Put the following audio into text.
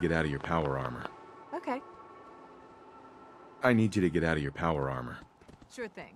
Get out of your power armor. Okay, I need you to get out of your power armor. sure thing.